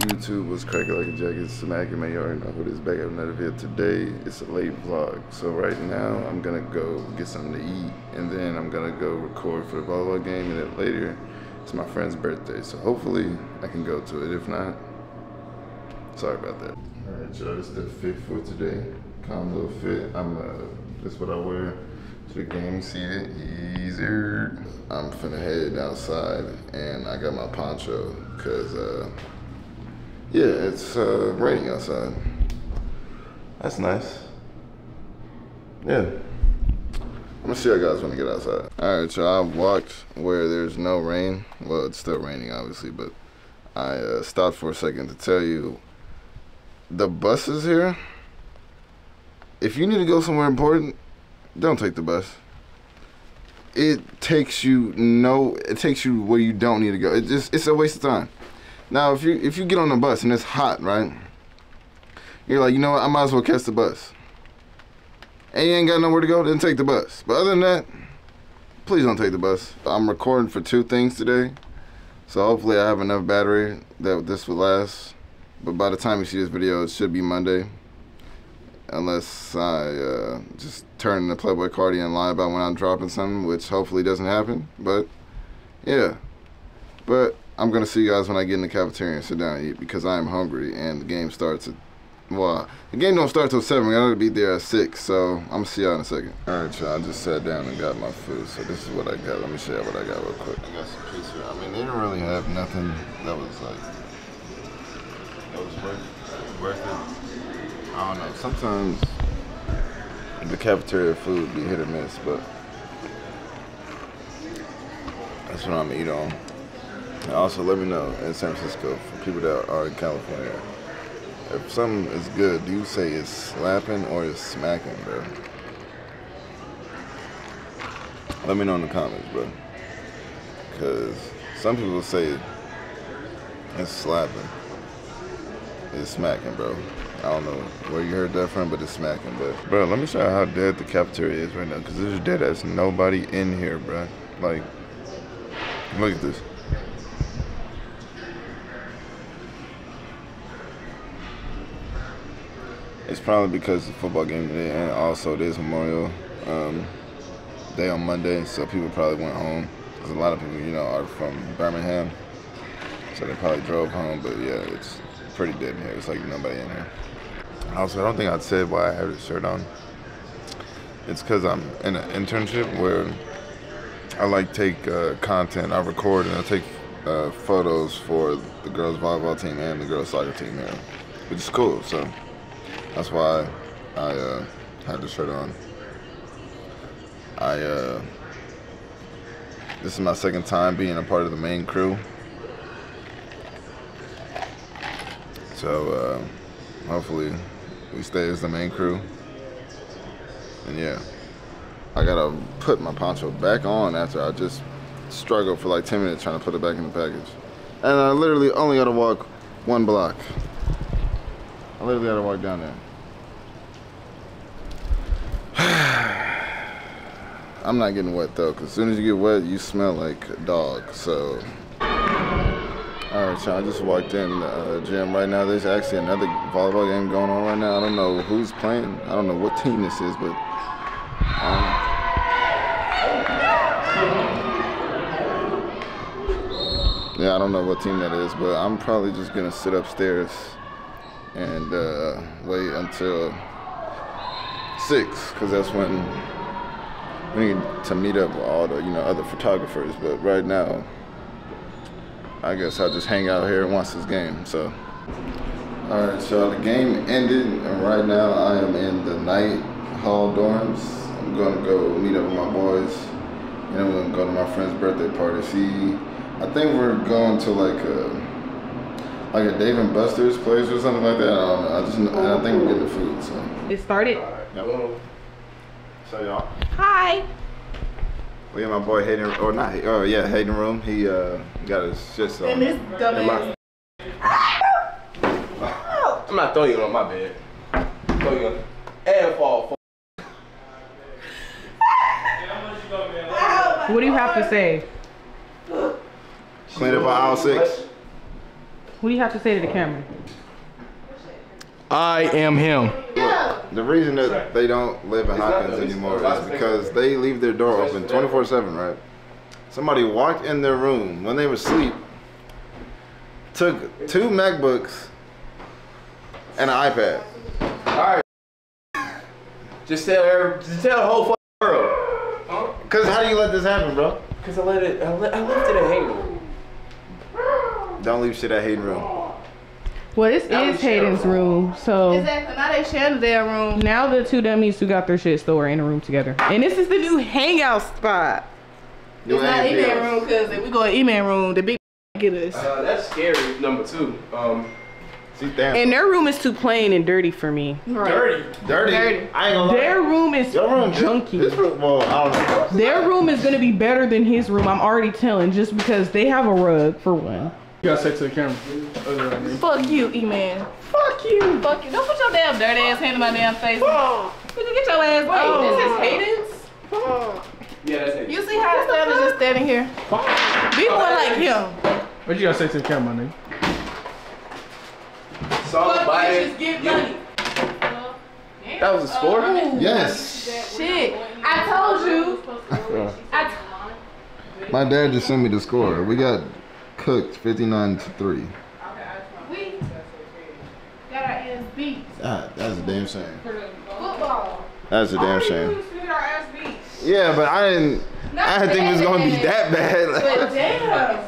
YouTube was cracking like a jacket, smacking my yard, already know who this back at another video. Today it's a late vlog. So right now I'm gonna go get something to eat and then I'm gonna go record for the volleyball game and then later it's my friend's birthday. So hopefully I can go to it. If not, sorry about that. Alright y'all, this is the fit for today. Calm little fit. I'm uh this is what I wear to the game. See it? Easier. I'm finna head outside and I got my poncho cause uh yeah, it's uh, raining outside. That's nice. Yeah. I'm gonna see you guys when I get outside. All right, so I walked where there's no rain. Well, it's still raining, obviously, but I uh, stopped for a second to tell you the buses here. If you need to go somewhere important, don't take the bus. It takes you no, it takes you where you don't need to go. It just it's a waste of time. Now, if you if you get on the bus and it's hot, right? You're like, you know what? I might as well catch the bus. And you ain't got nowhere to go, then take the bus. But other than that, please don't take the bus. I'm recording for two things today, so hopefully I have enough battery that this will last. But by the time you see this video, it should be Monday. Unless I uh, just turn the Playboi Carti and lie about when I'm dropping something, which hopefully doesn't happen. But yeah. But I'm gonna see you guys when I get in the cafeteria and sit down and eat because I am hungry and the game starts at well, the game don't start till seven. I gotta be there at six, so I'm gonna see y'all in a second. All right, y'all. I just sat down and got my food, so this is what I got. Let me show you what I got real quick. I got some pizza. I mean, they didn't really have nothing that was like that was worth worth it. I don't know. Sometimes the cafeteria food be hit or miss, but that's what I'm gonna eat on. And also, let me know in San Francisco for people that are in California. If something is good, do you say it's slapping or it's smacking, bro? Let me know in the comments, bro. Because some people say it's slapping. It's smacking, bro. I don't know where you heard that from, but it's smacking. But, bro, let me show you how dead the cafeteria is right now. Because there's dead as nobody in here, bro. Like, look at this. It's probably because the football game today, and also it is Memorial um, Day on Monday, so people probably went home. Because a lot of people, you know, are from Birmingham, so they probably drove home. But yeah, it's pretty dead here. It's like nobody in here. Also, I don't think I said why I have this shirt on. It's because I'm in an internship where I like take uh, content, I record, and I take uh, photos for the girls volleyball team and the girls soccer team here, which is cool. So. That's why I uh, had the shirt on. I uh, this is my second time being a part of the main crew. So uh, hopefully we stay as the main crew. And yeah, I gotta put my poncho back on after I just struggled for like 10 minutes trying to put it back in the package. And I literally only gotta walk one block. I literally gotta walk down there. I'm not getting wet though, cause as soon as you get wet, you smell like a dog. So, all right, so I just walked in the uh, gym right now. There's actually another volleyball game going on right now. I don't know who's playing. I don't know what team this is, but. Um, yeah, I don't know what team that is, but I'm probably just gonna sit upstairs and uh, wait until six, because that's when we need to meet up with all the you know other photographers. But right now, I guess I'll just hang out here and watch this game. So, all right, so the game ended, and right now I am in the night hall dorms. I'm gonna go meet up with my boys, and I'm gonna go to my friend's birthday party. See, I think we're going to like a like a Dave and Buster's place or something like that. I don't know. I just I think we're getting the food. So it started. Hello. So y'all. Hi. We have my boy Hayden, or not? Oh yeah, Hayden room. He uh got his shit so. And this dumbass. I'm not throwing you on my bed. Throw you on and fall. What do you have to say? Clean up on aisle six. What do you have to say to the camera? I am him. The reason that they don't live in Hopkins anymore is because they leave their door open 24 7, right? Somebody walked in their room when they were asleep, took two MacBooks and an iPad. Alright. Just tell her, just tell the whole fucking world. Cause how do you let this happen, bro? Cause I let it, I, let, I left it at Hayden. Don't leave shit at Hayden room. Well, this That is was Hayden's Cheryl. room, so Exactly. Now they share their room. now the two dummies who got their shit stored in a room together. And this is the new hangout spot. It's not email room because if we go in email room, the big get us. Uh, that's scary. Number two. Um, See. And their room is too plain and dirty for me. dirty. dirty. Dirty. I ain't gonna lie. Their room is Your room, junky. This room, well, I don't know. Their room is gonna be better than his room. I'm already telling, just because they have a rug for one. You gotta say to the camera. Other than me. Fuck you, E-Man. Fuck you. Fuck you. Don't put your damn dirty ass hand in my damn face. Could you get your ass? Wait, this is Hayden's? Yeah, that's it. You see how Steph is just standing here? Be more like him. What you gotta say to the camera, nigga? Song Fuck by bitches, get money. That was a score? Yes. Shit. I told you. I My dad just sent me the score. We got cooked 59 to 3. we got our ass beat. Ah, that's a damn shame. Football. That's a damn shame. We got our ass beat. Yeah, but I didn't. I didn't think it was gonna be that But bad.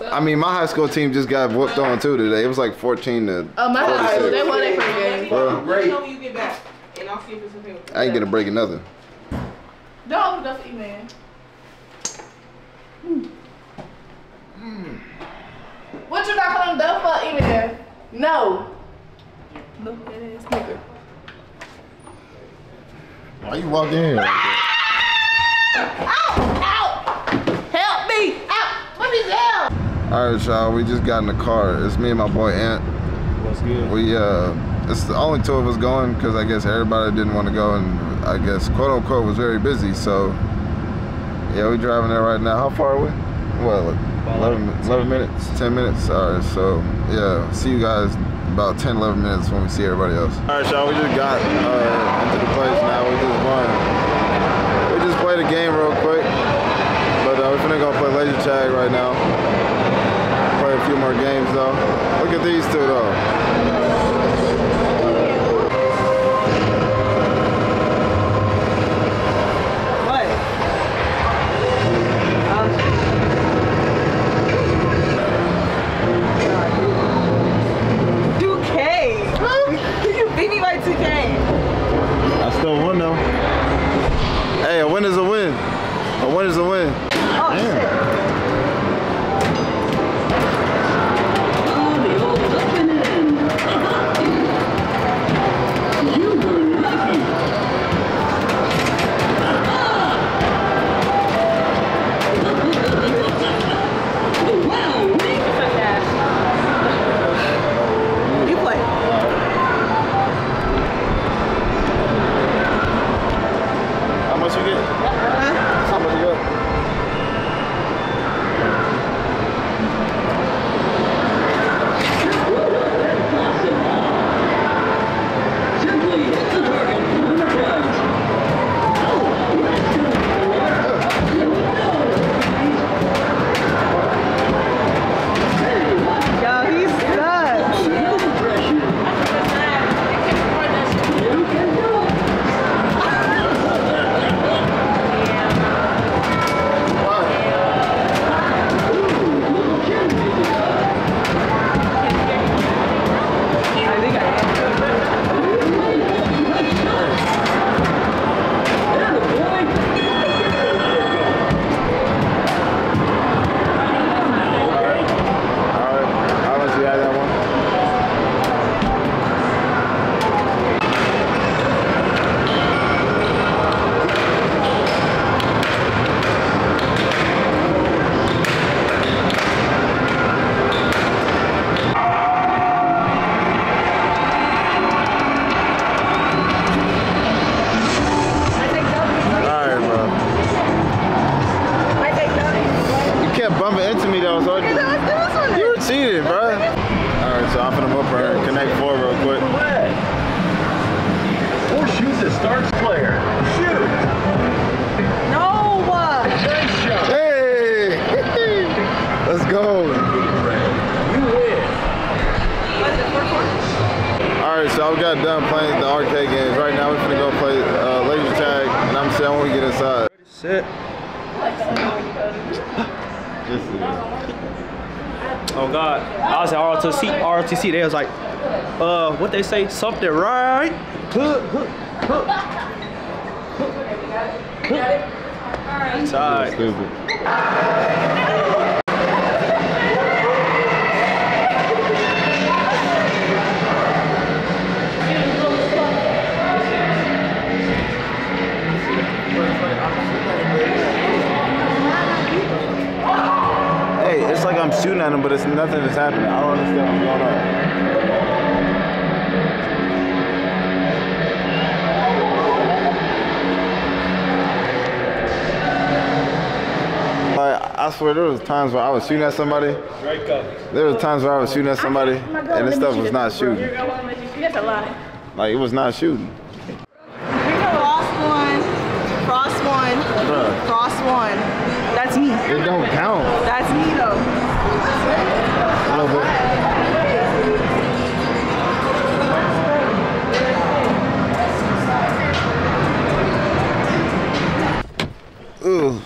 damn. I mean, my high school team just got whooped on too today. It was like 14 to. Oh, my high school, they won their first game. Bro, Great. when you get back, and I'll see if it's okay. I ain't get a break or nothing. Don't open up for E-Man. What you not calling dumb for E-Man? No. No head ass nigga. Why you walk in here? Like Ow! Ow! Help me! Ow! Let me down! All right, y'all. We just got in the car. It's me and my boy Ant. What's good? We uh, it's the only two of us going because I guess everybody didn't want to go, and I guess quote unquote was very busy. So yeah, we driving there right now. How far are we? Well, 11, 11 minutes, 10 minutes. All right, so yeah, see you guys about 10, 11 minutes when we see everybody else. All right, y'all. We just got uh, into the place now. We just won. We just played a game real quick, but uh, we're finna go play laser tag right now. Play a few more games though. Look at these two though. A win bumping into me though, so I, You cheated, bro. Alright, so I'm gonna bump her and connect four real quick. Four shoes that starts player. Shoot! No! Hey! Let's go! You win! Alright, so I got done playing the arcade games. Right now we're gonna go play uh, laser tag, and I'm saying when we get inside. Sit. Oh God. I was at ROTC, ROTC, they was like, uh, what they say, something right? Huh, huh, huh. It's alright. Stupid. Like I'm shooting at him, but it's nothing that's happening. I don't understand what's going on. Like, I swear there was times where I was shooting at somebody. There was times where I was shooting at somebody, and this stuff was not shooting. That's a lie. Like it was not shooting. Frost one. Frost one. Bruh. Frost one. That's me. It don't count. That's me though. Little bit. Ugh.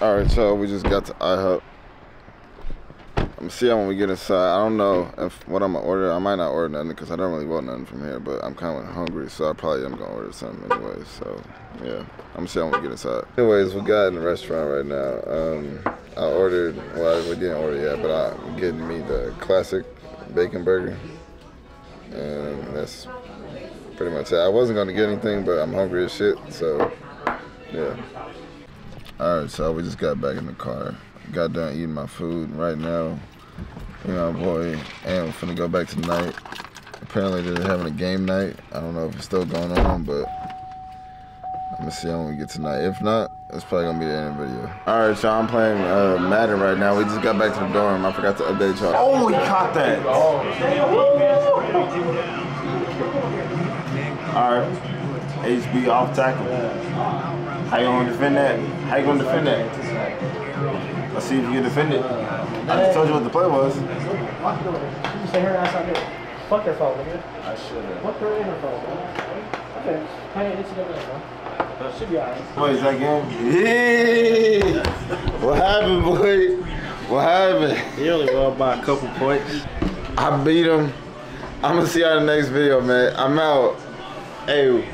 All right, so we just got to IHOP. I'm see how when we get inside. I don't know if what I'm gonna order. I might not order nothing because I don't really want nothing from here. But I'm kind of hungry, so I probably am gonna order something anyway. So yeah, I'm see how when we get inside. Anyways, we got in the restaurant right now. Um, I ordered. Well, we didn't order yet, but I'm getting me the classic bacon burger, and that's pretty much it. I wasn't gonna get anything, but I'm hungry as shit. So yeah. All right, so we just got back in the car. Got done eating my food. Right now, you know, boy, and we're finna go back tonight. Apparently, they're having a game night. I don't know if it's still going on, but I'm gonna see how when we get tonight. If not, it's probably gonna be the end of the video. All right, y'all. I'm playing uh, Madden right now. We just got back to the dorm. I forgot to update y'all. Oh, he caught that. All right. HB off tackle. How you gonna defend that? How you gonna defend that? Let's see if you can defend it. I just told you what the play was. You say her ass out there. Fuck your phone, nigga. I should have. Fuck her in her phone, man. Okay, hey, it's together, man. Should be alright. What is that game? Yeah. What happened, boy? What happened? He only won by a couple points. I beat him. I'm gonna see y'all in the next video, man. I'm out. Hey, you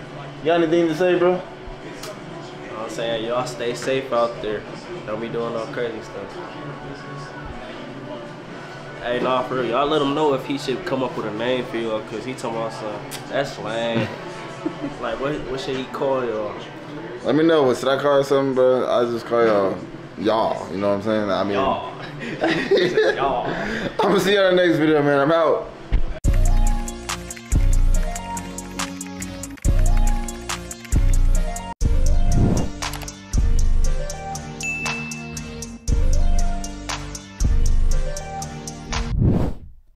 got anything to say, bro? You know what I'm saying? Y'all stay safe out there. Don't be doing all crazy stuff. Hey, nah, for real. Y'all let him know if he should come up with a name for y'all, because he talking about some, that's slang. like, what, what should he call y'all? Let me know. What Should I call you something, bro? I just call y'all y'all. You know what I'm saying? I mean, Y'all. Y'all. I'm gonna see y'all in the next video, man. I'm out.